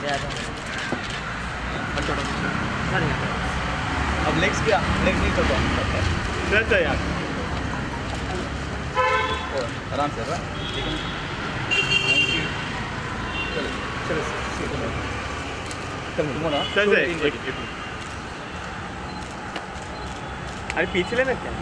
आगे आ जाओ अब लेग्स क्या? लेग्स नहीं चलता रहता है यार। आराम से रहा ठीक है। चलो चलो चल। एक- एक- अरे पीछे लेना क्या?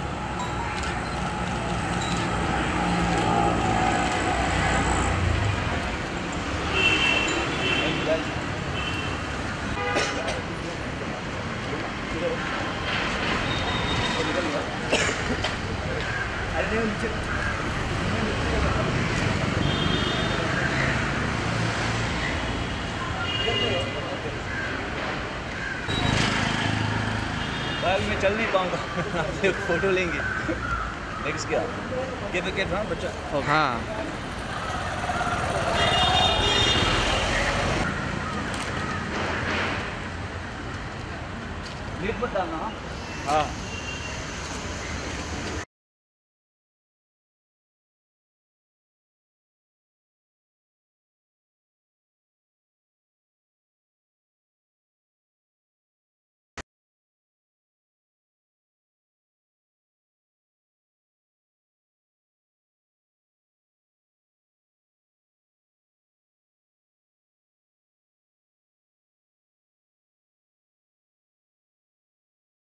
बैग में चल नहीं पाऊँगा। आपसे फ़ोटो लेंगे। नेक्स्ट क्या? के पे के हाँ बच्चा? हाँ। लीड डालना हाँ। हाँ।